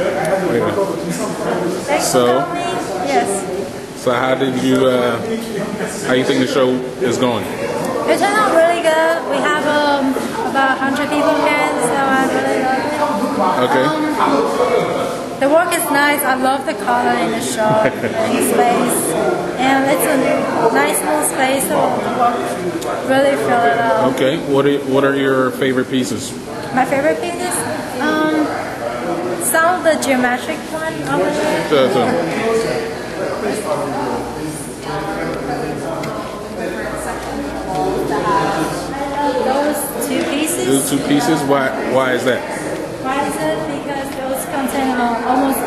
Yeah. So- Yes. So how did you? Uh, how you think the show is going? It turned out really good. We have um, about 100 people here, so I really love it. Okay. Um, the work is nice. I love the color in the shot and the space. And it's a nice little space, so the work really fill it out. Okay. What are What are your favorite pieces? My favorite pieces? Um, some of the geometric one there. So, so, Those two pieces. those two pieces. Why? Why is that? Why is it? Because those contain almost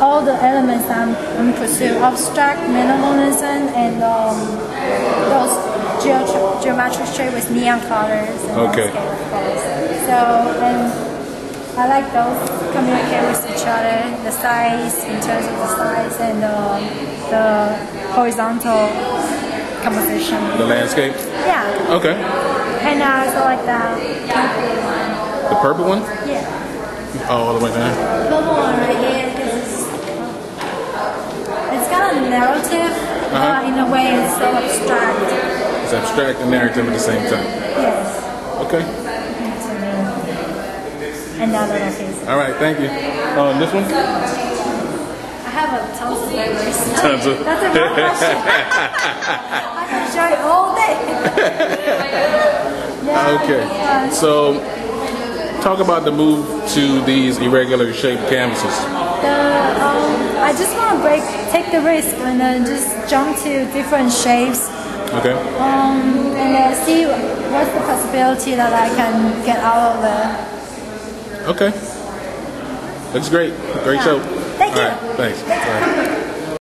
all the elements I'm, I'm pursuing. Abstract minimalism and um, those geo- geometric shape with neon colors and Okay. of. So, and I like those communicate with each other, the size in terms of the size and um, the horizontal composition. The landscape. Yeah, Okay. and I also like that purple one. The purple one. Yeah. Oh, all the way down. Purple one right here because it's, it's got a narrative, Uh-huh. but in a way it's so abstract. It's abstract and narrative at the same time. Yes. Okay. And that little piece. All right. Thank you. Oh, and this one. I have a tons of flavors. Tons of- That's a good question. I can show you all day. yeah, Okay. yeah. So, talk about the move to these irregular shaped canvases. The, um, I just want to break, take the risk and then just jump to different shapes Okay. um, and uh, see what's the possibility that I can get out of it. Okay. Looks great. Great Yeah. show. Thank All you. right. Thanks.